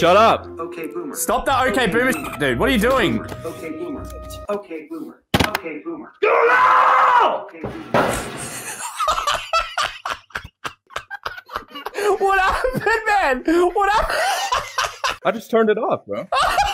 Shut up. Okay, boomer. Stop that okay boomer boomer, dude. What are you doing? Okay, boomer. Okay, boomer. Okay, boomer. Go now! Okay, boomer. What happened, man? What happened? I just turned it off, bro.